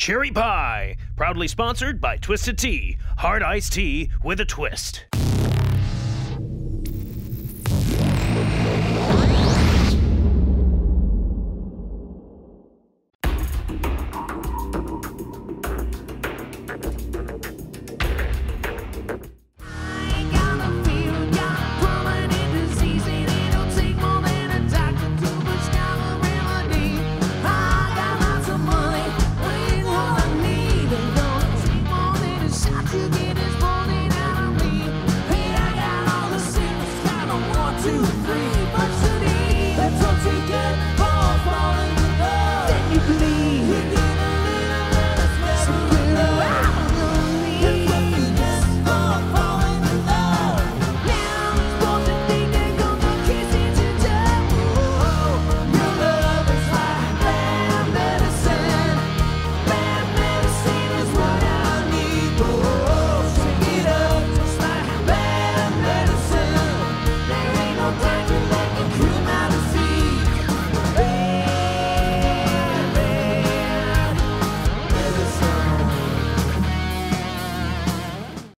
Cherry Pie, proudly sponsored by Twisted Tea, hard iced tea with a twist.